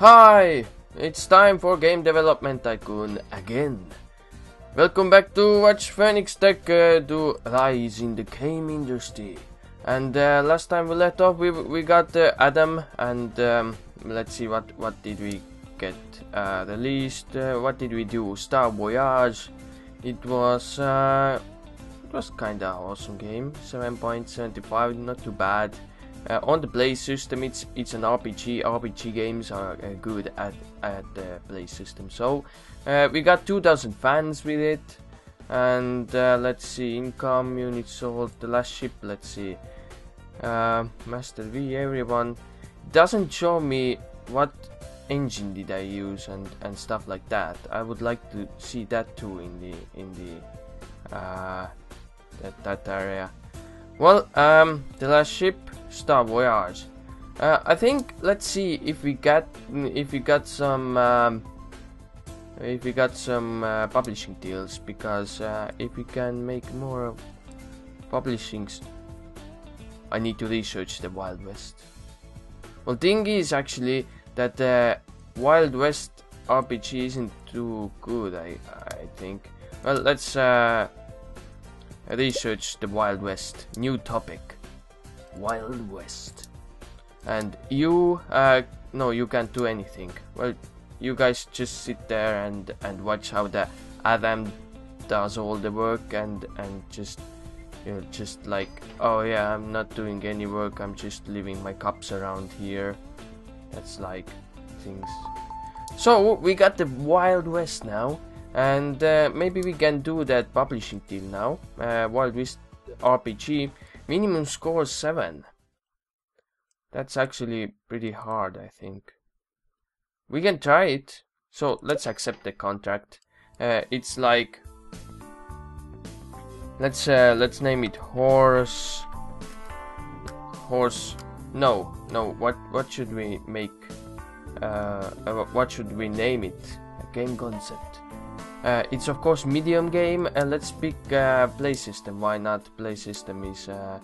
Hi! It's time for Game Development Tycoon again. Welcome back to watch Phoenix Tech uh, do rise in the game industry. And uh, last time we left off, we we got uh, Adam, and um, let's see what what did we get uh, released. Uh, what did we do? Star Voyage. It was uh, it was kinda awesome game. 7.75, not too bad. Uh, on the play system, it's it's an RPG. RPG games are uh, good at at the play system. So uh, we got 2,000 fans with it, and let's see income units sold. The last ship. Let's see. Master V. Everyone doesn't show me what engine did I use and and stuff like that. I would like to see that too in the in the that that area. Well, um, the last ship, Star Voyage. Uh, I think let's see if we got if we got some um, if we got some uh, publishing deals because uh, if we can make more publishings, I need to research the Wild West. Well, thing is actually that the Wild West RPG isn't too good. I I think. Well, let's uh, research the Wild West. New topic. Wild West. And you, uh, no, you can't do anything. Well, you guys just sit there and and watch how the Adam does all the work and and just you know just like oh yeah I'm not doing any work I'm just leaving my cups around here that's like things so we got the Wild West now and uh, maybe we can do that publishing deal now uh, Wild West RPG minimum score 7 that's actually pretty hard I think. We can try it. So let's accept the contract. Uh, it's like let's uh, let's name it horse horse no no what what should we make? Uh, uh, what should we name it? A game concept uh, it's of course medium game and let's pick uh, play system. Why not? Play system is uh,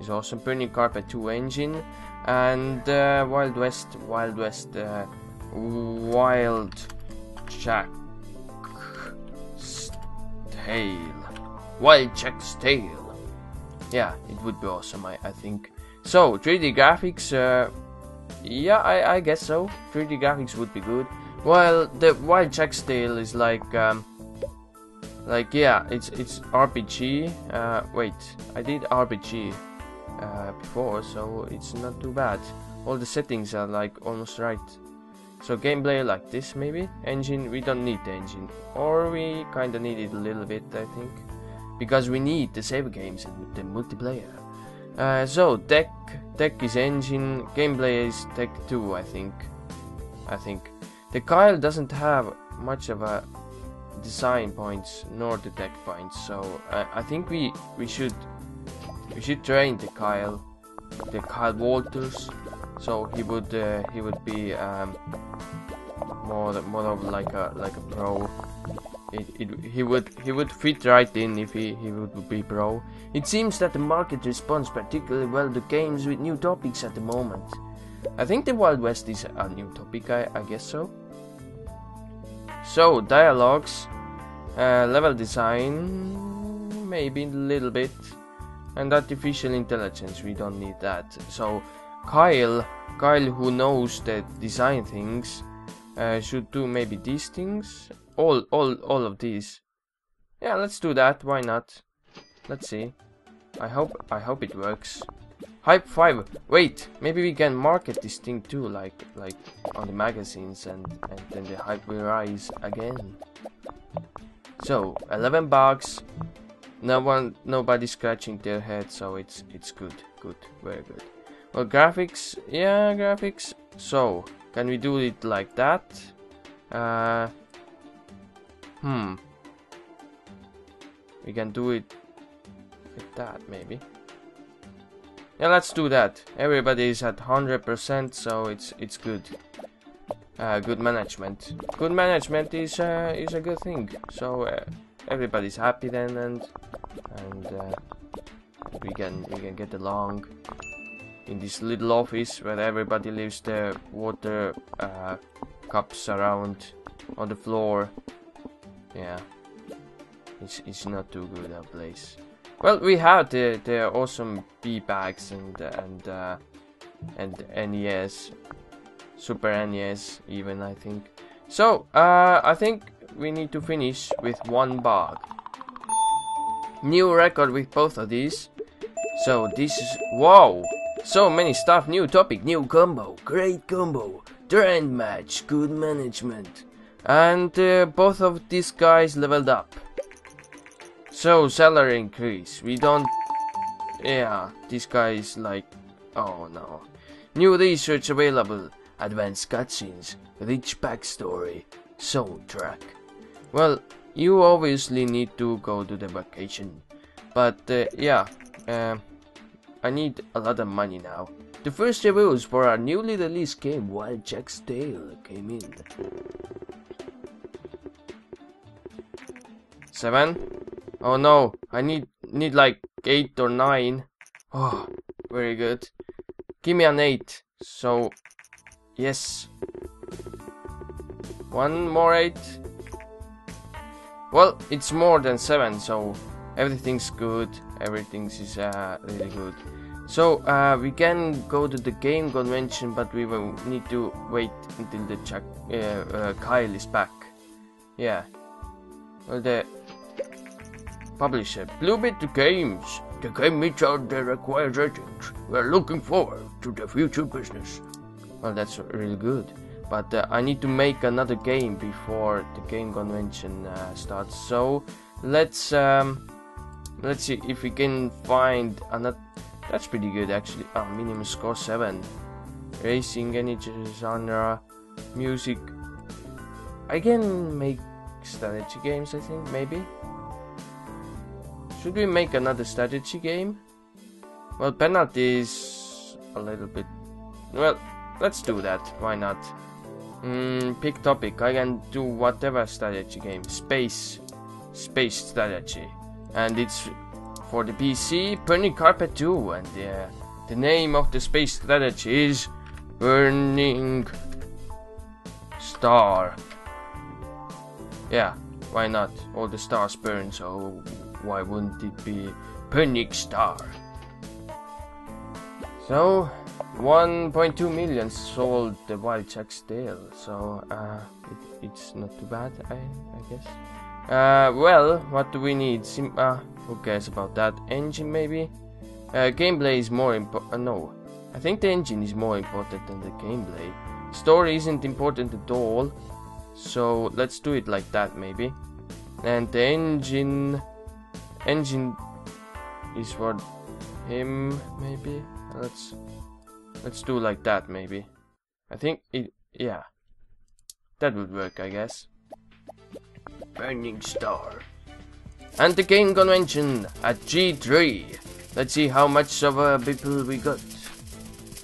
is awesome. Burning carpet 2 engine and uh, wild west wild west uh, wild jack tail wild jack's tail yeah it would be awesome i, I think. So 3d graphics uh, yeah I, I guess so. 3d graphics would be good well the wild tail is like um, like yeah it's it's rpg uh, wait i did rpg uh, before so it's not too bad. All the settings are like almost right. So gameplay like this maybe? Engine we don't need the engine. Or we kinda need it a little bit I think. Because we need the save games and the multiplayer. Uh, so tech tech is engine gameplay is tech 2 I think. I think the Kyle doesn't have much of a design points nor the tech points so uh, I think we we should we should train the Kyle the Kyle Walters so he would uh, he would be um, more more of like a like a pro. It, it, he would he would fit right in if he, he would be pro. It seems that the market responds particularly well to games with new topics at the moment. I think the Wild West is a new topic. I, I guess so. So dialogues, uh, level design, maybe a little bit, and artificial intelligence. We don't need that. So Kyle, Kyle who knows the design things, uh, should do maybe these things. All, all, all of these. Yeah, let's do that. Why not? Let's see. I hope, I hope it works. Hype 5. Wait, maybe we can market this thing too, like, like on the magazines, and and then the hype will rise again. So 11 bucks. No one, nobody scratching their head, so it's it's good, good, very good. Well, graphics, yeah, graphics. So, can we do it like that? Uh, hmm. We can do it like that, maybe. Yeah, let's do that. Everybody is at 100%, so it's it's good. Uh, good management. Good management is uh, is a good thing. So uh, everybody's happy then, and and uh, we can we can get along. in this little office where everybody leaves their water uh, cups around on the floor. Yeah, it's, it's not too good a place. Well, we have the, the awesome B bags and and uh, and NES, Super NES even I think. So uh, I think we need to finish with one bug. New record with both of these. So this is wow. So many stuff, new topic, new combo, great combo, trend match, good management. And uh, both of these guys leveled up. So, salary increase. We don't... Yeah, this guy is like... Oh no. New research available. Advanced cutscenes. Rich backstory. Soundtrack. Well, you obviously need to go to the vacation. But, uh, yeah. Uh, I need a lot of money now. The first reviews for our newly released game, Wild Jack's Tale, came in. Seven? Oh no, I need need like eight or nine. Oh, very good. Give me an eight. So, yes. One more eight. Well, it's more than seven, so everything's good. Everything is uh, really good. So uh, we can go to the game convention, but we will need to wait until the Jack, uh, uh, Kyle is back. Yeah. Well, the publisher, Bluebit Games. The game meets out the required ratings. We're looking forward to the future business. Well, that's really good. But uh, I need to make another game before the game convention uh, starts. So let's um, let's see if we can find another that's pretty good actually. Oh, minimum score 7. Racing, energy, genre, music. I can make strategy games, I think, maybe. Should we make another strategy game? Well, penalties a little bit. Well, let's do that. Why not? Mm, pick topic. I can do whatever strategy game. Space. Space strategy. And it's for the PC, Burning Carpet 2, and uh, the name of the space strategy is Burning Star. Yeah, why not? All the stars burn, so why wouldn't it be Burning Star? So, 1.2 million sold the Wild Jack's Tale, so uh, it, it's not too bad, I, I guess. Uh, well, what do we need? Sim uh, who cares about that? Engine, maybe? Uh, gameplay is more important. Uh, no. I think the engine is more important than the gameplay. Story isn't important at all. So, let's do it like that, maybe. And the engine... Engine is for him, maybe? Let's... Let's do like that, maybe. I think it... Yeah. That would work, I guess. Burning Star. And the game convention at G3. Let's see how much of a people we got.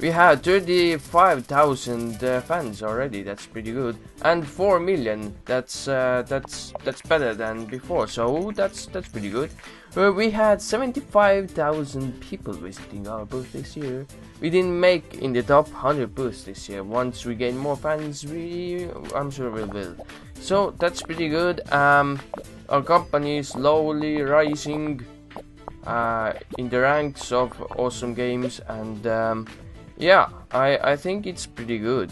We had 35,000 uh, fans already. That's pretty good, and 4 million. That's uh, that's that's better than before. So that's that's pretty good. Uh, we had 75,000 people visiting our booth this year. We didn't make in the top 100 booths this year. Once we gain more fans, we I'm sure we will. So that's pretty good. Um, our company is slowly rising uh, in the ranks of awesome games and. Um, yeah, I, I think it's pretty good.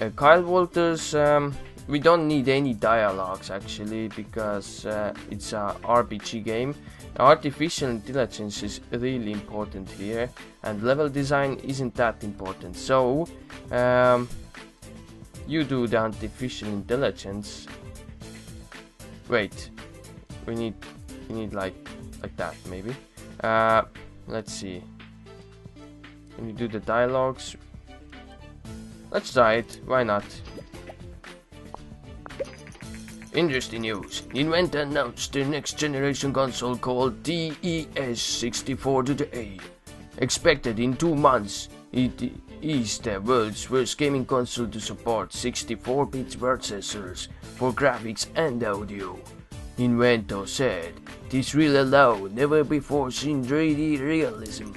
Uh, Kyle Walters, um, we don't need any dialogues actually because uh, it's a RPG game. Artificial intelligence is really important here, and level design isn't that important. So, um, you do the artificial intelligence. Wait, we need we need like like that maybe. Uh, let's see. Can you do the dialogues? Let's try it. Why not? Interesting news. Ninvento announced the next generation console called TES64 today. Expected in two months, it is the world's first gaming console to support 64-bit processors for graphics and audio. Inventor said, this will allow never before seen 3D realism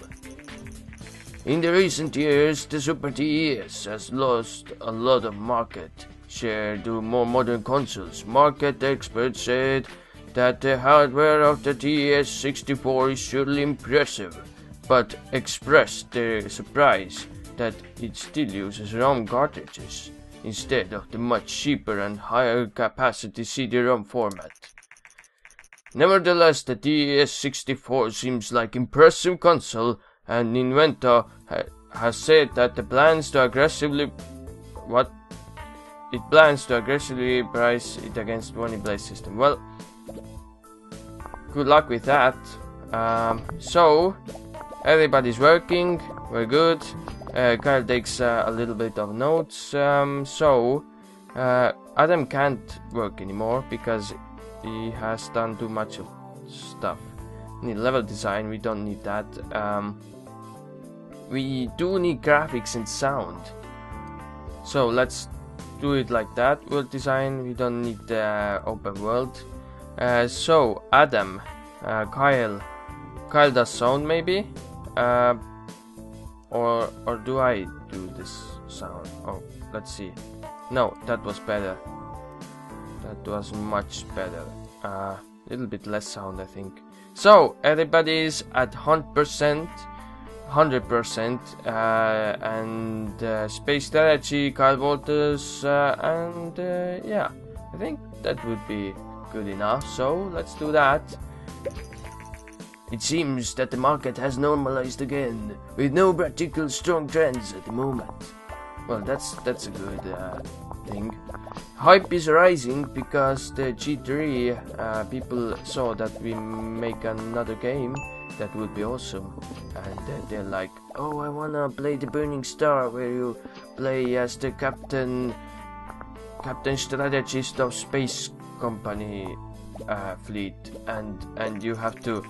In the recent years, the Super TES has lost a lot of market share to more modern consoles. Market experts said that the hardware of the TES64 is surely impressive, but expressed their surprise that it still uses ROM cartridges instead of the much cheaper and higher capacity CD-ROM format. Nevertheless, the TES64 seems like impressive console, and Inventor ha has said that the plans to aggressively what it plans to aggressively price it against One Play system. Well, good luck with that. Um, so, everybody's working, we're good. Uh, Kyle takes uh, a little bit of notes. Um, so, uh, Adam can't work anymore because he has done too much of stuff. Need level design, we don't need that. Um, we do need graphics and sound. So let's do it like that. World design, we don't need the open world. Uh, so Adam, uh, Kyle, Kyle does sound maybe, uh, or or do I do this sound? Oh, let's see. No, that was better. That was much better. A uh, little bit less sound, I think. So everybody's at 100%. 100% uh, and uh, space strategy Kyle Walters uh, and uh, yeah I think that would be good enough so let's do that. It seems that the market has normalized again with no particular strong trends at the moment. Well that's that's a good uh, thing. Hype is rising because the G3 uh, people saw that we make another game that would be awesome. And uh, they're like, oh, I wanna play the Burning Star, where you play as the captain, captain strategist of space company uh, fleet, and and you have to.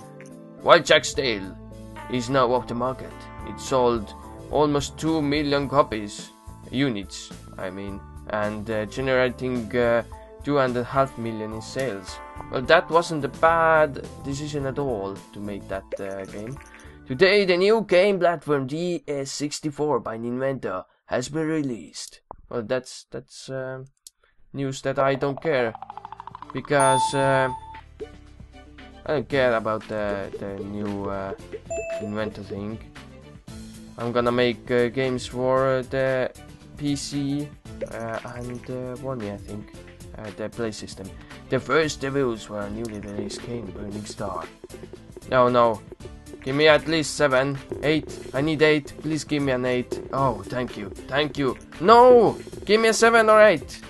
While Jack's Tale is now off the market, it sold almost two million copies, units, I mean, and uh, generating uh, two and a half million in sales. Well, that wasn't a bad decision at all to make that uh, game. Today, the new game platform TES64 by Ninvento has been released. Well, that's that's uh, news that I don't care because uh, I don't care about the the new uh, Inventor thing. I'm gonna make uh, games for the PC uh, and uh, One, I think, the Play System. The first reviews for a newly released game, Burning Star. No, no. Give me at least 7, 8. I need 8. Please give me an 8. Oh, thank you. Thank you. No! Give me a 7 or 8.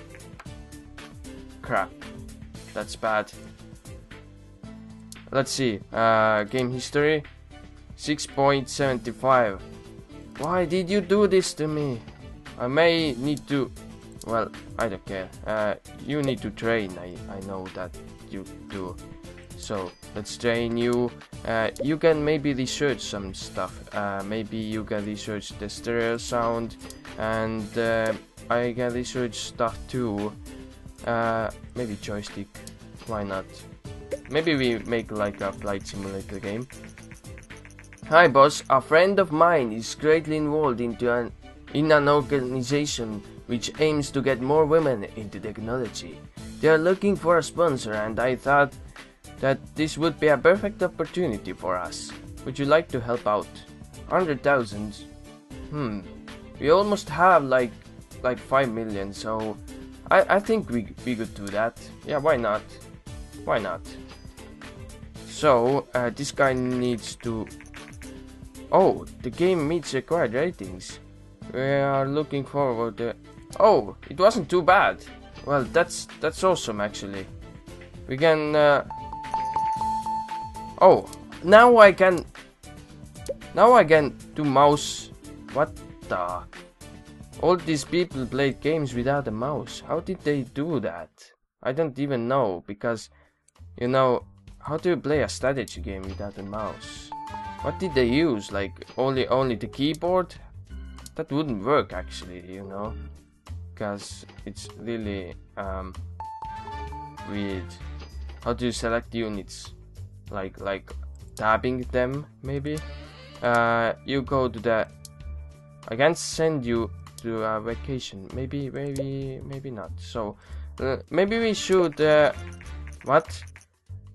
Crap. That's bad. Let's see. Uh, game history. 6.75. Why did you do this to me? I may need to well, I don't care. Uh, you need to train, I, I know that you do. So, let's train you. Uh, you can maybe research some stuff. Uh, maybe you can research the stereo sound, and uh, I can research stuff too. Uh, maybe joystick. Why not? Maybe we make like a flight simulator game. Hi boss, a friend of mine is greatly involved into an in an organization which aims to get more women into technology. They are looking for a sponsor and I thought that this would be a perfect opportunity for us. Would you like to help out? 100,000? Hmm. We almost have like like 5 million, so I, I think we, we could do that. Yeah, why not? Why not? So, uh, this guy needs to... Oh, the game meets required ratings. We are looking forward to Oh, it wasn't too bad. Well, that's that's awesome actually. We can. Uh... Oh, now I can. Now I can do mouse. What the? All these people played games without a mouse. How did they do that? I don't even know because, you know, how do you play a strategy game without a mouse? What did they use? Like only only the keyboard? That wouldn't work actually, you know because it's really um, weird. How do you select units? Like like tabbing them maybe? Uh, you go to the I can't send you to a vacation. Maybe, maybe, maybe not. So, uh, maybe we should. Uh, what?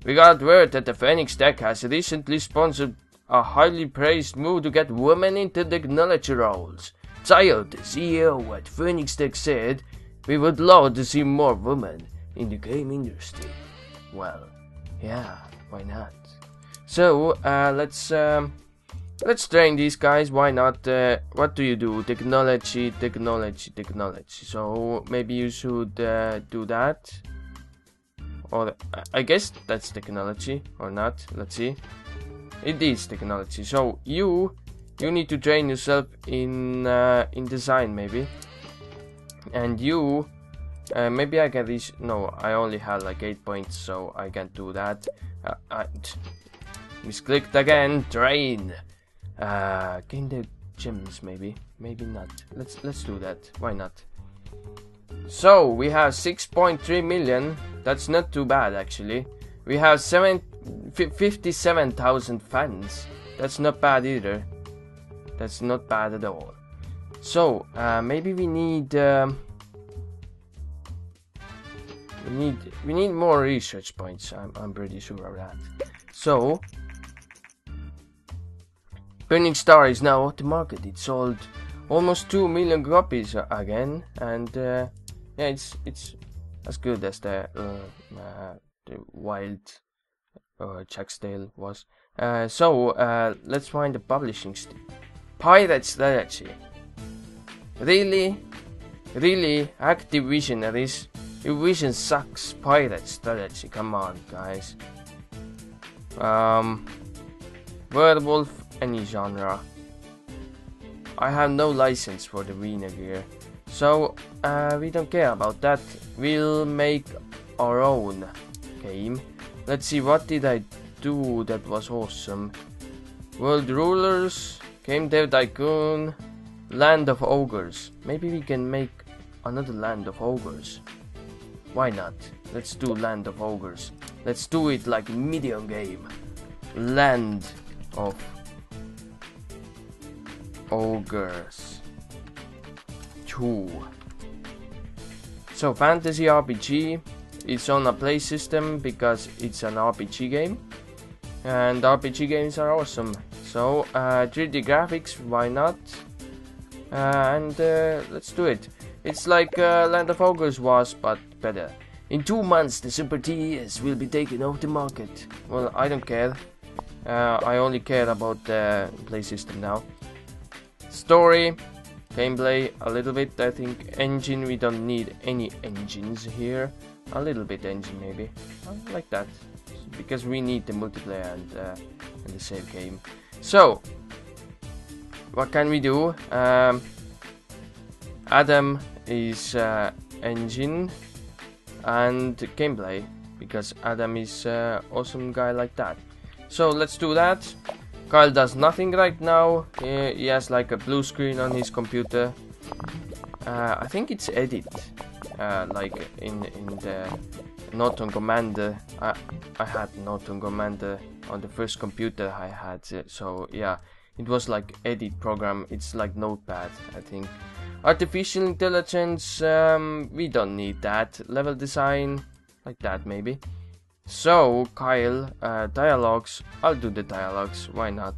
We got word that the Phoenix Tech has recently sponsored a highly praised move to get women into technology roles. Tayo, the CEO at Phoenix Tech, said, We would love to see more women in the game industry. Well, yeah, why not? So, uh, let's um, let's train these guys. Why not? Uh, what do you do? Technology, technology, technology. So maybe you should uh, do that or I guess that's technology or not. Let's see. It is technology. So you you need to train yourself in uh, in design maybe, and you uh, maybe I can reach. No, I only had like eight points, so I can't do that. Uh, I misclicked again. Train. Uh, gain the gems maybe. Maybe not. Let's let's do that. Why not? So we have 6.3 million. That's not too bad actually. We have 7 57,000 fans. That's not bad either. That's not bad at all. So uh, maybe we need um, we need we need more research points. I'm I'm pretty sure of that. So Burning Star is now at the market. It sold almost two million copies again, and uh, yeah, it's it's as good as the uh, uh, the wild uh, Jack's Tale was. Uh, so uh, let's find the publishing. St- Pirate strategy. Really, really, Activision this. Activision sucks. Pirate strategy. Come on, guys. Um, werewolf, any genre. I have no license for the Arena gear. So uh, we don't care about that. We'll make our own game. Let's see, what did I do that was awesome? World Rulers, Game Dev Tycoon, Land of Ogres. Maybe we can make another Land of Ogres. Why not? Let's do Land of Ogres. Let's do it like medium game. Land of Ogres. 2. So fantasy RPG is on a play system because it's an RPG game and RPG games are awesome. So uh, 3D graphics, why not? Uh, and uh, let's do it. It's like uh, Land of Ogres was, but better. In two months, the Super TES will be taken off the market. Well, I don't care. Uh, I only care about the play system now. Story, Gameplay, a little bit, I think. Engine, we don't need any engines here. A little bit engine, maybe. like that. Because we need the multiplayer and, uh, and the save game. So, what can we do? Um, Adam is uh, engine and gameplay because Adam is uh, awesome guy like that. So let's do that. Kyle does nothing right now. He, he has like a blue screen on his computer. Uh, I think it's edit. Uh, like in in the Norton Commander. I I had Norton Commander on the first computer I had. So yeah, it was like edit program. It's like Notepad, I think. Artificial intelligence. Um, we don't need that. Level design, like that maybe. So, Kyle, uh, dialogues, I'll do the dialogues, why not?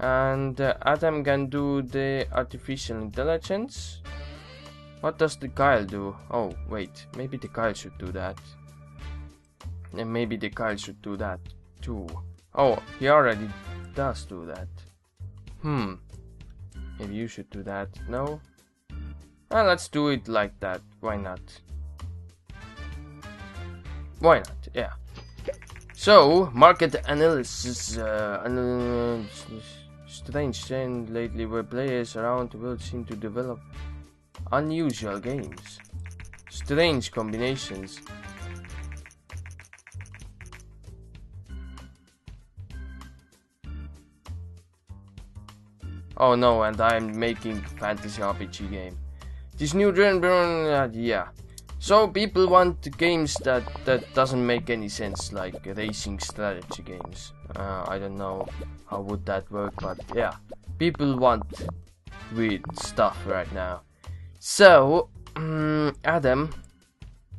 And uh, Adam can do the artificial intelligence. What does the Kyle do? Oh, wait, maybe the Kyle should do that. And maybe the Kyle should do that too. Oh, he already does do that. Hmm. Maybe you should do that. No? Well, let's do it like that. Why not? Why not? Yeah. So, market analysis, uh, strange trend lately where players around the world seem to develop unusual games. Strange combinations. Oh no, and I'm making fantasy RPG game. This new trend, uh, yeah. So people want games that that doesn't make any sense, like racing strategy games. Uh, I don't know how would that work, but yeah, people want weird stuff right now. So, um, Adam,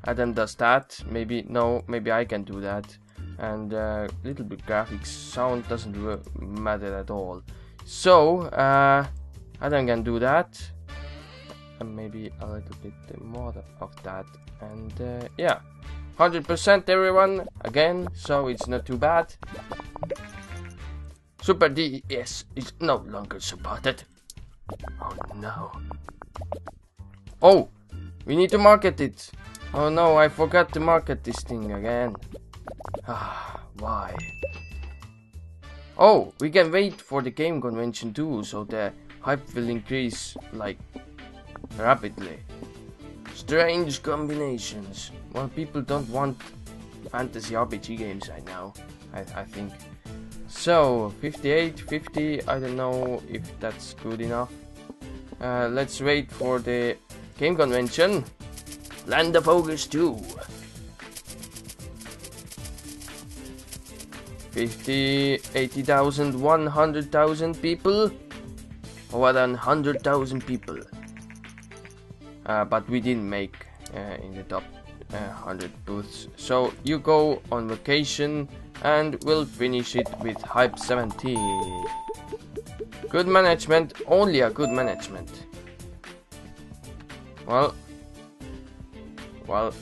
Adam does that. Maybe no, maybe I can do that. And uh, little bit graphics, sound doesn't matter at all. So, uh, Adam can do that, and maybe a little bit more of that. And uh, yeah, 100% everyone again, so it's not too bad. Super TES is no longer supported. Oh no. Oh, we need to market it. Oh no, I forgot to market this thing again. Ah, why? Oh, we can wait for the game convention too, so the hype will increase like rapidly. Strange combinations. Well, people don't want fantasy RPG games right now, I, I think. So, 58, 50, I don't know if that's good enough. Uh, let's wait for the game convention. Land of Ogres 2. 50, 80,000, 100,000 people? More than 100,000 people. Uh, but we didn't make uh, in the top uh, 100 booths. So you go on vacation and we'll finish it with Hype 70. Good management, only a good management. Well, well,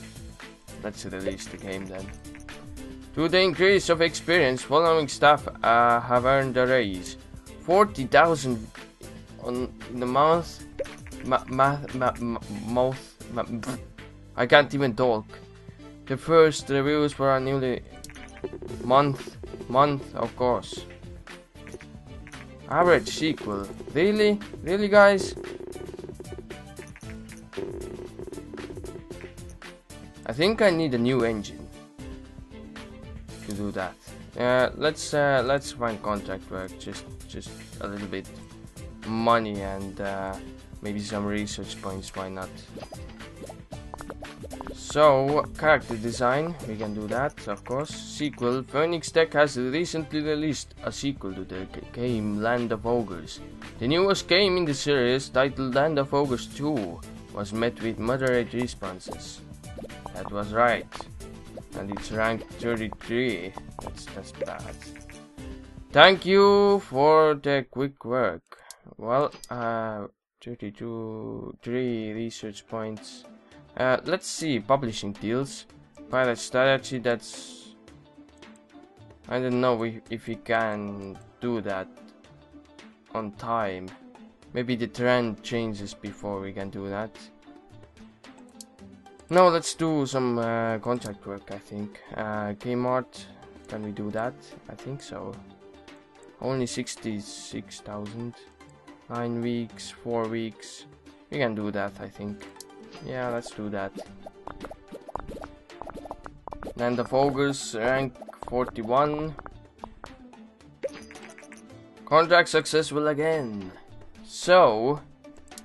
let's release the game then. To the increase of experience, following staff uh, have earned a raise. 40,000 on the month. Ma math, ma ma mouth. Ma I can't even talk. The first reviews for a newly month, month, of course. Average sequel. Really? Really, guys? I think I need a new engine do that. Uh, let's uh, let's find contract work. Just just a little bit money and uh, maybe some research points. Why not? So character design, we can do that, of course. Sequel: Phoenix Tech has recently released a sequel to the game Land of Ogres. The newest game in the series, titled Land of Ogres 2, was met with moderate responses. That was right. And it's ranked 33. That's, just bad. Thank you for the quick work. Well, uh, 32, 3 research points. Uh, let's see, publishing deals. Pilot strategy, that's... I don't know if, if we can do that on time. Maybe the trend changes before we can do that. No, let's do some uh, contract work, I think. Uh, Kmart, can we do that? I think so. Only 66,000. 9 weeks, 4 weeks. We can do that, I think. Yeah, let's do that. Then the Ogres, rank 41. Contract successful again. So,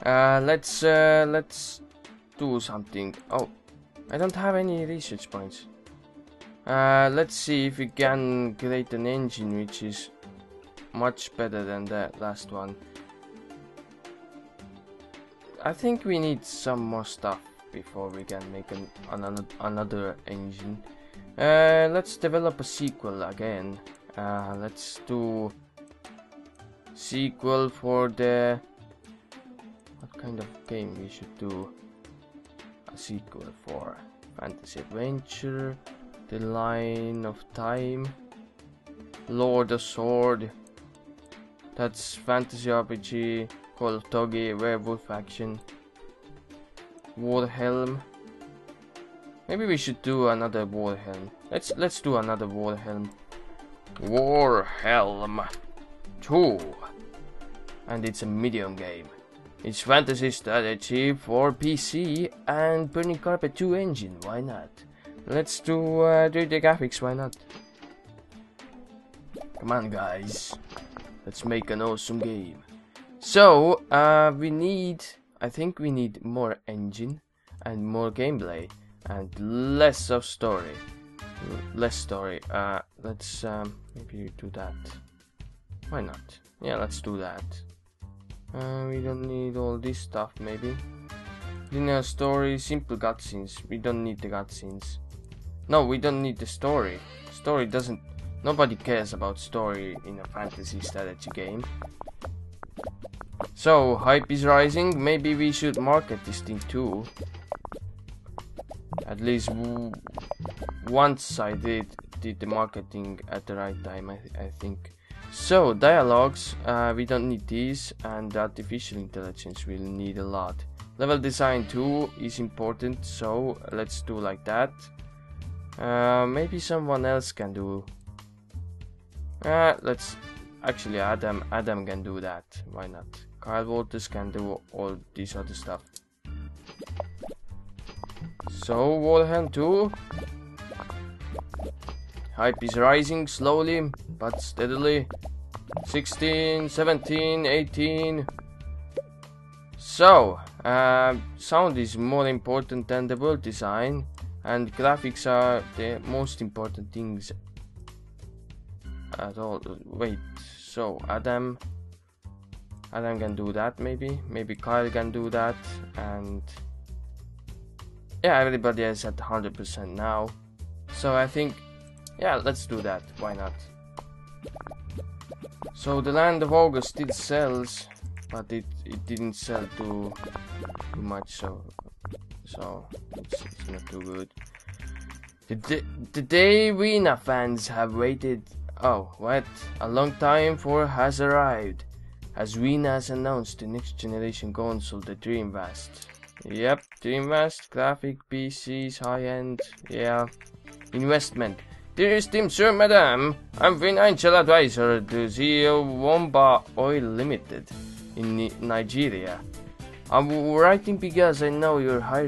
uh, let's uh, let's do something. Oh, I don't have any research points. Uh, let's see if we can create an engine which is much better than the last one. I think we need some more stuff before we can make an, another, another engine. Uh, let's develop a sequel again. Uh, let's do sequel for the what kind of game we should do sequel for fantasy adventure the line of time lord of sword that's fantasy rpg call of Togi, werewolf action warhelm. Maybe we should do another warhelm. Let's let's do another warhelm. Warhelm 2 and it's a medium game it's fantasy strategy for PC and Burning Carpet 2 engine, why not? Let's do uh, 3D graphics, why not? Come on guys, let's make an awesome game. So, uh, we need, I think we need more engine and more gameplay and less of story. Less story, uh, let's um, maybe do that. Why not? Yeah, let's do that. Uh, we don't need all this stuff, maybe. Linear story, simple cutscenes. We don't need the cutscenes. No, we don't need the story. Story doesn't... Nobody cares about story in a fantasy strategy game. So, hype is rising. Maybe we should market this thing too. At least once I did did the marketing at the right time, I, th I think. So, dialogues, uh, we don't need these, and artificial intelligence will need a lot. Level design too is important, so let's do like that. Uh, maybe someone else can do. Uh, let's actually Adam. Adam can do that. Why not? Kyle Walters can do all this other stuff. So Wallhand 2. Hype is rising slowly but steadily. 16, 17, 18. So, uh, sound is more important than the world design, and graphics are the most important things at all. Wait, so Adam, Adam can do that maybe, maybe Kyle can do that, and yeah, everybody is at 100% now. So I think, yeah, let's do that. Why not? So the Land of Ogres still sells but it it didn't sell too too much so so it's, it's not too good. The, the day Vena fans have waited oh what? A long time for has arrived as Vena has announced the next generation console the Dreamcast yep Dreamcast graphic PCs high-end yeah investment Dearest Team Sir Madam, I'm financial advisor to CEO Womba Oil Limited in Nigeria. I'm writing because I know you're high.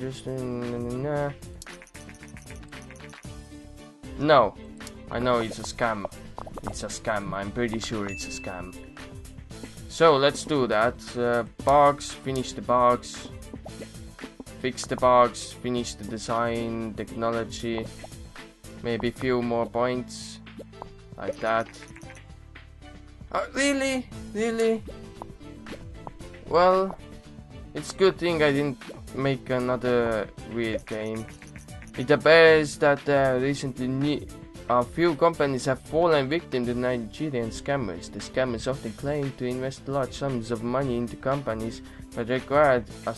Just no, I know it's a scam. It's a scam. I'm pretty sure it's a scam. So let's do that. Uh, box, finish the box, fix the box, finish the design, technology, maybe few more points, like that. Oh, really? Really? Well, it's good thing I didn't make another weird game. It appears that uh, recently a few companies have fallen victim to Nigerian scammers. The scammers often claim to invest large sums of money into companies but required a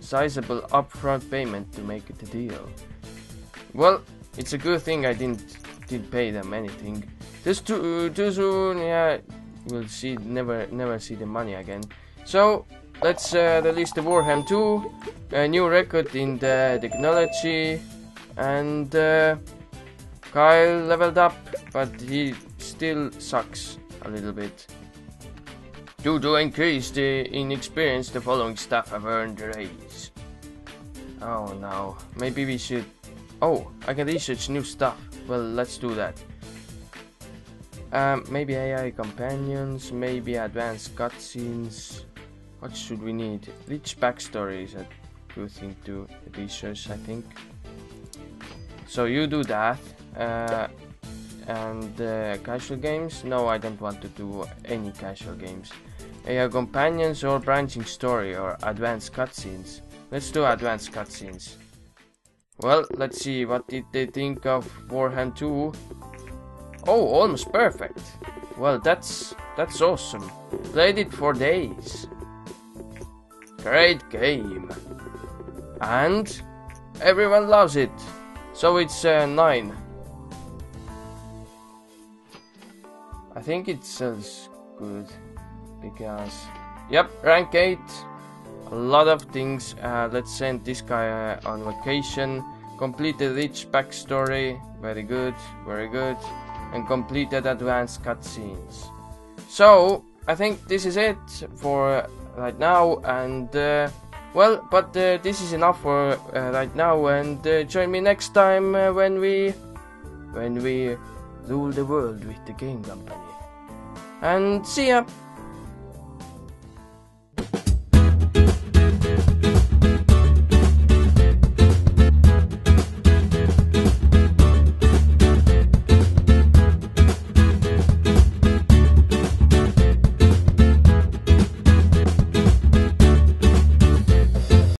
sizable upfront payment to make the deal. Well, it's a good thing I didn't did pay them anything. Just too too soon, yeah. We'll see, never never see the money again. So let's uh, release the Warhammer 2, a new record in the technology, and uh, Kyle leveled up, but he still sucks a little bit. Due to increase the in experience, the following staff have earned raise. Oh no, maybe we should. Oh, I can research new stuff. Well, let's do that. Um, maybe AI companions, maybe advanced cutscenes. What should we need? Rich backstory is a good thing to research, I think. So you do that. Uh, and uh, casual games? No, I don't want to do any casual games. AI companions or branching story or advanced cutscenes. Let's do advanced cutscenes. Well, let's see, what did they think of Warhammer 2? Oh, almost perfect. Well, that's that's awesome. Played it for days. Great game. And everyone loves it. So it's uh, 9. I think it sells good because yep rank 8 a lot of things uh, let's send this guy uh, on vacation. Complete the rich backstory. Very good very good. And completed advanced cutscenes. So I think this is it for right now. And uh, well but uh, this is enough for uh, right now. And uh, join me next time when we when we rule the world with the game company. And see ya